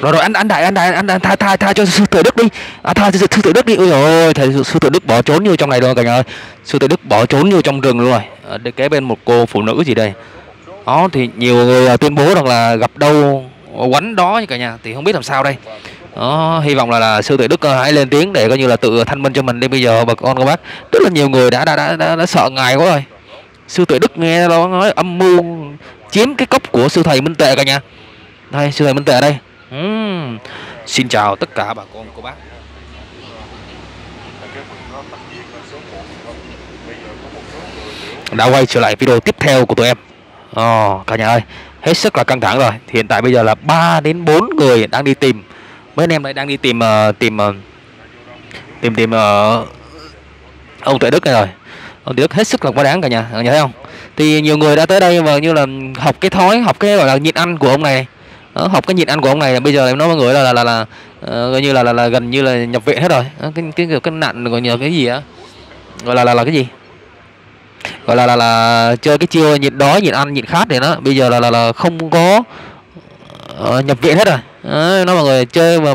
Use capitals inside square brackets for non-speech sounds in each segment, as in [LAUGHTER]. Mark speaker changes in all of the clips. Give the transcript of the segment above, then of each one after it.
Speaker 1: rồi rồi anh anh đại anh đại anh, anh tha tha tha cho sư tử đức đi. À, tha cho sư tử đức đi. Ôi ôi thầy sư tử đức bỏ trốn vô trong này rồi cả nhà ơi. Sư tử đức bỏ trốn vô trong rừng luôn. Rồi à, để kế bên một cô phụ nữ gì đây? Đó thì nhiều người ờ, tuyên bố rằng là gặp đâu ờ, quánh đó như cả nhà. Thì không biết làm sao đây. Đó, hy vọng là, là sư tử đức hãy lên tiếng để coi như là tự thanh minh cho mình đi bây giờ bà con các bác. Rất là nhiều người đã đã đã, đã, đã sợ ngài quá rồi. Sư tử đức nghe nó nói âm mưu chiếm cái cốc của sư thầy minh tệ cả nhà. Đây sư thầy minh tuệ đây. Uhm. xin chào tất cả bà con cô bác. Đã quay trở lại video tiếp theo của tụi em. Ồ, cả nhà ơi hết sức là căng thẳng rồi. Hiện tại bây giờ là 3 đến 4 người đang đi tìm. Mấy anh em lại đang đi tìm uh, tìm uh, tìm tìm uh, ông tuệ đức này rồi. Ông tuệ đức hết sức là quá đáng cả nhà cả nhà thấy không? Thì nhiều người đã tới đây và như là học cái thói học cái gọi là nhịn ăn của ông này đó, học cái nhịn ăn của ông này bây giờ em nói mọi người là là là, là ờ, uh, gọi như là, là là gần như là nhập viện hết rồi. Đó, cái cái cái, cái nạn gọi như là cái gì á? Gọi là là là cái gì? Gọi là là là chơi cái chiêu nhịn đói nhịn ăn nhịn khát thì nó bây giờ là là, là không có uh, nhập viện hết rồi. Đó, nó mọi người chơi mà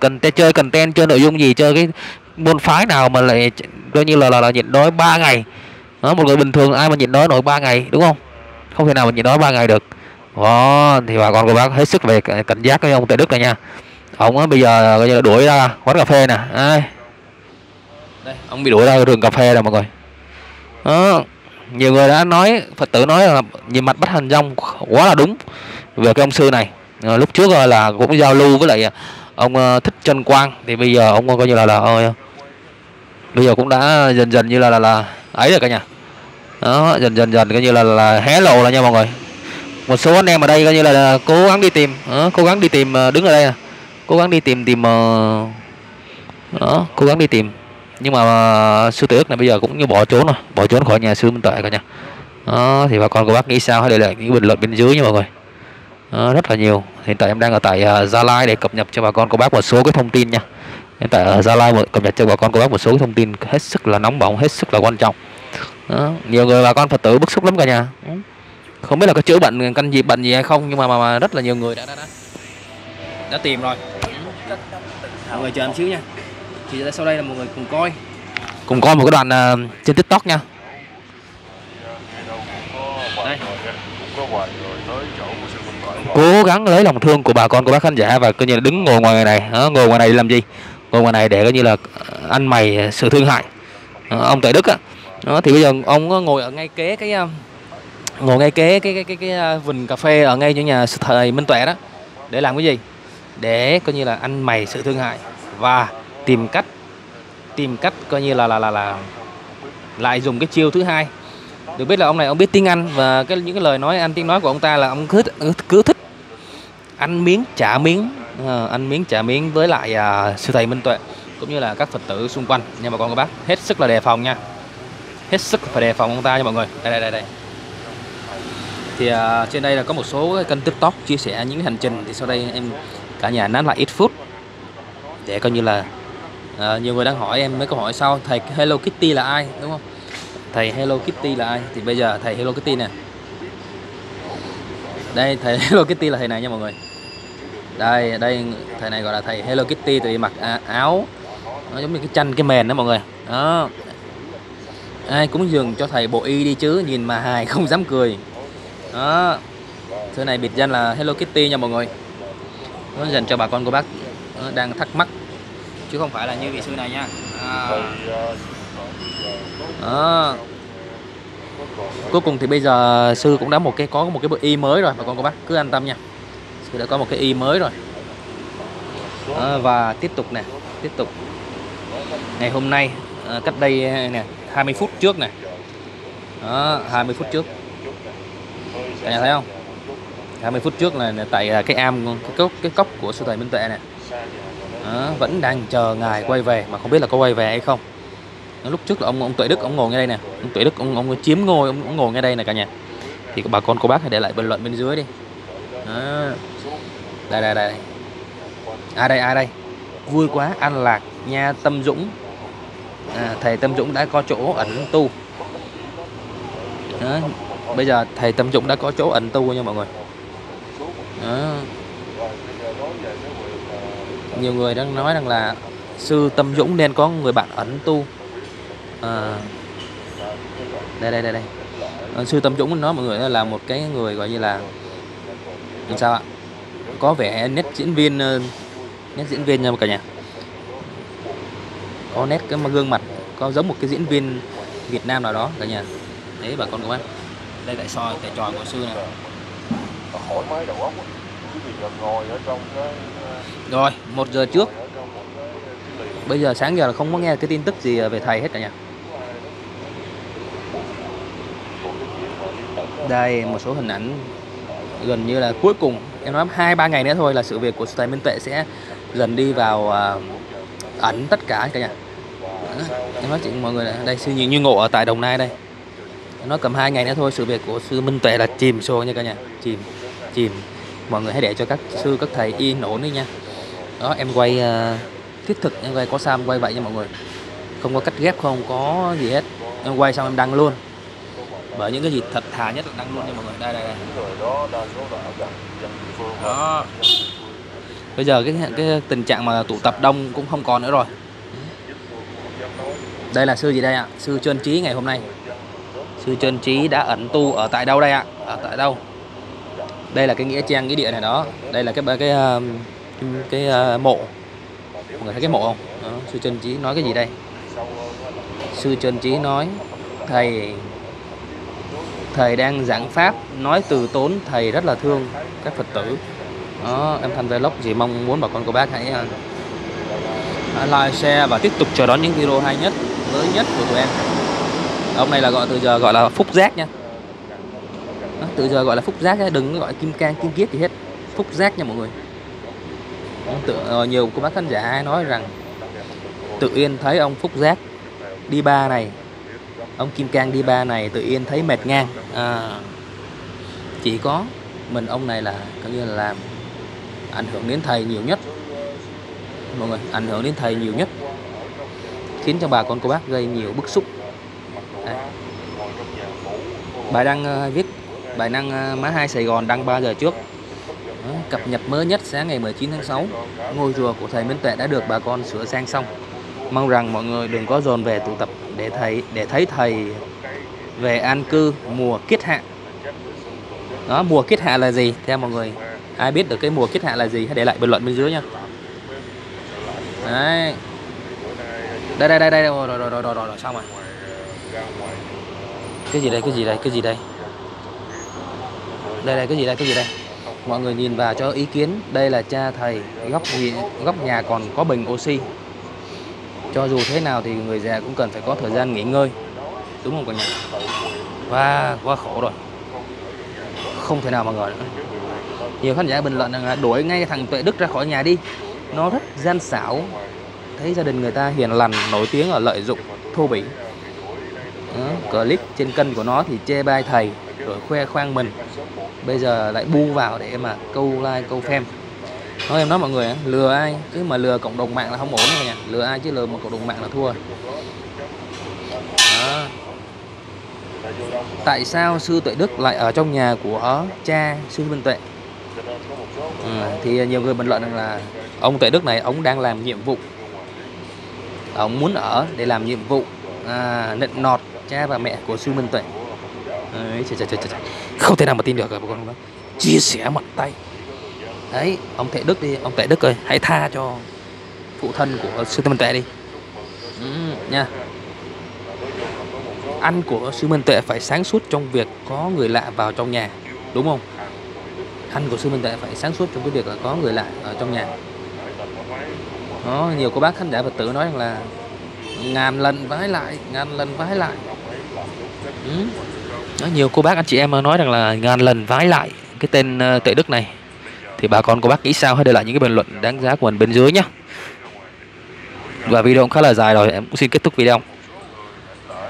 Speaker 1: cần te chơi cần ten chơi nội dung gì chơi cái môn phái nào mà lại coi như là là, là nhịn đói 3 ngày. Đó, một người bình thường ai mà nhịn đói nổi 3 ngày đúng không? Không thể nào mà nhịn đói 3 ngày được đó thì bà con cô bác hết sức về cảnh giác với ông tại Đức này nha. Ông á bây giờ coi như là đuổi ra quán cà phê nè. Đây đây ông bị đuổi ra rừng cà phê rồi mọi người. Đó nhiều người đã nói phật tử nói là nhìn mặt bắt hình dong quá là đúng về cái ông sư này. À, lúc trước là cũng giao lưu với lại ờ, ông ờ, thích chân quang. Thì bây giờ ông coi như là là ơi bây giờ cũng đã dần dần như là là, là ấy rồi cả nhà. Đó dần dần dần coi như là là hé lộ là nha mọi người một số anh em ở đây coi như là, là cố gắng đi tìm đó, cố gắng đi tìm ờ, đứng ở đây à? cố gắng đi tìm tìm ờ, đó cố gắng đi tìm. Nhưng mà ờ, sư tử ức này bây giờ cũng như bỏ trốn rồi bỏ trốn khỏi nhà sư minh tuệ cả nhà. Đó thì bà con cô bác nghĩ sao? Hãy để lại những bình luận bên dưới nha mọi người. Đó, rất là nhiều. Hiện tại em đang ở tại uh, gia lai để cập nhật cho bà con cô bác một số cái thông tin nha. Hiện tại ở gia lai cập nhật cho bà con cô bác một số cái thông tin hết sức là nóng bỏng hết sức là quan trọng. Đó. nhiều người bà con phật tử bức xúc lắm cả nhà không biết là có chữa bệnh canh gì bệnh gì hay không nhưng mà, mà, mà rất là nhiều người đã đã đã, đã tìm rồi. Mọi người chờ em xíu nha. Thì sau đây là mọi người cùng coi. Cùng coi một cái đoạn uh, trên tiktok nha. Đây. Cố gắng lấy lòng thương của bà con của bác khán giả và coi như là đứng ngồi ngoài này. Đó, ngồi ngoài này làm gì? Ngồi ngoài này để coi như là ăn mày sự thương hại. Đó, ông tại đức á. Đó, thì bây giờ ông ngồi ở ngay kế cái ngồi ngay kế cái cái cái cái, cái vườn cà phê ở ngay chỗ nhà thầy minh tuệ đó. Để làm cái gì? Để coi như là ăn mày sự thương hại và tìm cách tìm cách coi như là là là là lại dùng cái chiêu thứ hai. Được biết là ông này ông biết tiếng Anh và cái những cái lời nói anh tiếng nói của ông ta là ông cứ cứ thích ăn miếng trả miếng uh, ăn miếng trả miếng với lại uh, sư thầy Minh Tuệ cũng như là các Phật tử xung quanh. Nha bà con các bác hết sức là đề phòng nha. Hết sức phải đề phòng ông ta nha mọi người. Đây đây đây đây thì uh, trên đây là có một số kênh tiktok chia sẻ những hành trình. Thì sau đây em cả nhà nán lại ít phút để coi như là uh, nhiều người đang hỏi em mấy câu hỏi sau. Thầy Hello Kitty là ai? Đúng không? Thầy Hello Kitty là ai? Thì bây giờ thầy Hello Kitty nè. Đây thầy [LAUGHS] Hello Kitty là thầy này nha mọi người. Đây đây thầy này gọi là thầy Hello Kitty thì mặc à, áo nó giống như cái chanh cái mền đó mọi người. Đó. Ai cũng dừng cho thầy bộ y đi chứ nhìn mà hài không dám cười đó. Thứ này biệt danh là Hello Kitty nha mọi người. Nó dành cho bà con cô bác. Đang thắc mắc chứ không phải là như vị sư này nha. À. Đó. cuối cùng thì bây giờ sư cũng đã một cái có một cái bộ y mới rồi bà con cô bác. Cứ an tâm nha. Sư đã có một cái y mới rồi. À, và tiếp tục nè tiếp tục. Ngày hôm nay à, cách đây nè 20 phút trước nè. Đó, 20 phút trước cả nhà thấy không? 20 phút trước là tại à, cái am cái cốc cái cốc của sư thầy Minh Tuệ nè. Đó, vẫn đang chờ ngài quay về mà không biết là có quay về hay không. Lúc trước là ông ông tuệ đức ông ngồi ngay đây nè. Ông tuệ đức ông ông chiếm ngôi ông, ông ngồi ngay đây nè cả nhà. Thì bà con cô bác hãy để lại bình luận bên dưới đi. Đó. đây đây đây. Ai đây ai đây? Vui quá an lạc nha tâm dũng. À, thầy tâm dũng đã có chỗ ẩn tu. Đó bây giờ thầy tâm dũng đã có chỗ ẩn tu nha mọi người. Đó. nhiều người đang nói rằng là sư tâm dũng nên có người bạn ẩn tu. À, đây đây đây đây. À, sư tâm dũng nói mọi người là một cái người gọi như là làm sao ạ? Có vẻ nét diễn viên ờ, nét diễn viên nha cả nhà có nét cái gương mặt có giống một cái diễn viên Việt Nam nào đó cả nhà. Đấy bà con các bác đây tại soi tại tròi của sư này
Speaker 2: thoải mái đầu óc ngồi ở trong cái
Speaker 1: rồi một giờ trước. bây giờ sáng giờ là không có nghe cái tin tức gì về thầy hết cả nhà đây một số hình ảnh gần như là cuối cùng. Em nói hai ba ngày nữa thôi là sự việc của thầy Minh Tuệ sẽ dần đi vào ẩn tất cả cả nhà. Em nói chuyện mọi người là đây sư như, như ngộ ở tại Đồng Nai đây nó cầm hai ngày nữa thôi sự việc của sư Minh Tuệ là chìm xô nha cả nhà. Chìm chìm. Mọi người hãy để cho các sư các thầy yên ổn đi nha. Đó em quay uh, thiết thực em quay có sao em quay vậy nha mọi người. Không có cắt ghép không có gì hết. Em quay xong em đăng luôn. Bởi những cái gì thật thà nhất là đăng luôn nha mọi người. Đây đây đây. Đó. Bây giờ cái cái tình trạng mà tụ tập đông cũng không còn nữa rồi. Đây là sư gì đây ạ? Sư trơn trí ngày hôm nay sư Trân trí đã ẩn tu ở tại đâu đây ạ? Ở tại đâu? Đây là cái nghĩa trang nghĩa địa này đó. Đây là cái cái ờ, cái, cái, cái mộ. Mọi người thấy cái mộ không? Đó, sư trân trí nói cái gì đây? Sư trân trí nói thầy thầy đang giảng pháp nói từ tốn thầy rất là thương các phật tử. Đó em thành vlog chỉ mong muốn bà con cô bác hãy ờ, like share và tiếp tục chờ đón những video hay nhất mới nhất của tụi em ông này là gọi từ giờ gọi là phúc giác nha. Đó, từ giờ gọi là phúc giác đừng gọi kim cang kim kiết gì hết. Phúc giác nha mọi người. Tự, ờ, nhiều cô bác khán giả nói rằng tự yên thấy ông phúc giác đi ba này. Ông kim cang đi ba này tự yên thấy mệt ngang. À, chỉ có mình ông này là coi như là làm ảnh hưởng đến thầy nhiều nhất. Mọi người ảnh hưởng đến thầy nhiều nhất khiến cho bà con cô bác gây nhiều bức xúc. Đấy. bài đăng uh, viết bài đăng uh, má hai Sài Gòn đăng 3 giờ trước. Cập nhật mới nhất sáng ngày 19 tháng 6 ngôi chùa của thầy Minh Tuệ đã được bà con sửa sang xong. Mong rằng mọi người đừng có dồn về tụ tập để thầy để thấy thầy về an cư mùa kiết hạ. Đó mùa kiết hạ là gì? Theo mọi người ai biết được cái mùa kiết hạ là gì? Hãy để lại bình luận bên dưới nha. Đấy. Đây đây đây đây rồi rồi rồi rồi rồi, rồi, rồi xong rồi cái gì đây, cái gì đây, cái gì đây? Đây đây, cái gì đây, cái gì đây? Mọi người nhìn vào cho ý kiến. Đây là cha thầy, góc gì góc nhà còn có bình oxy. Cho dù thế nào thì người già cũng cần phải có thời gian nghỉ ngơi. Đúng không cả nhà? Và quá khổ rồi. Không thể nào mà ngờ nữa nhiều khán giả bình luận rằng là đuổi ngay thằng tuệ đức ra khỏi nhà đi. Nó rất gian xảo. Thấy gia đình người ta hiền lành, nổi tiếng ở lợi dụng, thô bỉ đó, clip trên kênh của nó thì chê bai thầy rồi khoe khoang mình. Bây giờ lại bu vào để mà câu like câu fan. Nói em nói mọi người lừa ai? Chứ mà lừa cộng đồng mạng là không ổn rồi nha. Lừa ai chứ lừa một cộng đồng mạng là thua. Đó. tại sao sư tuệ đức lại ở trong nhà của cha sư minh tuệ? Ừ, thì nhiều người bình luận rằng là ông tuệ đức này ông đang làm nhiệm vụ. Ông muốn ở để làm nhiệm vụ. À, nịnh nọt cha và mẹ của sư minh tuệ. Đấy, trời, trời, trời, trời. không thể nào mà tin được rồi bà con chia sẻ mặt tay. Đấy ông tệ đức đi ông tệ đức ơi hãy tha cho phụ thân của sư minh tuệ đi. Ừ, nha. Ăn của sư minh tuệ phải sáng suốt trong việc có người lạ vào trong nhà đúng không? Ăn của sư minh tuệ phải sáng suốt trong cái việc là có người lạ ở trong nhà. Đó nhiều cô bác khán giả phật tử nói rằng là ngàn lần vái lại ngàn lần vái lại ừ. Đó, nhiều cô bác anh chị em nói rằng là ngàn lần vái lại cái tên ờ, tệ Đức này. Thì bà con cô bác nghĩ sao? Hãy để lại những cái bình luận đáng giá của mình bên dưới nhé và video cũng khá là dài rồi em cũng xin kết thúc video.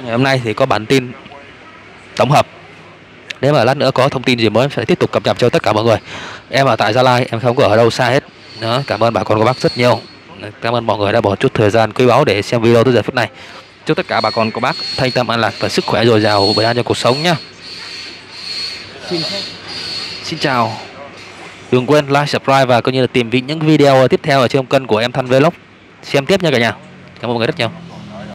Speaker 1: Ngày hôm nay thì có bản tin tổng hợp. Nếu mà lát nữa có thông tin gì mới em sẽ tiếp tục cập nhật cho tất cả mọi người. Em ở tại Gia Lai em không có ở đâu xa hết. Đó cảm ơn bà con cô bác rất nhiều. Cảm ơn mọi người đã bỏ chút thời gian quý báu để xem video tới giờ phút này chúc tất cả bà con cô bác thanh tâm an lạc và sức khỏe dồi dào bình an cho cuộc sống nhé xin, xin chào. Đừng quên like subscribe và coi như là tìm vị những video tiếp theo ở trên kênh của em Thanh Vlog. Xem tiếp nha cả nhà. Cảm ơn mọi người rất nhiều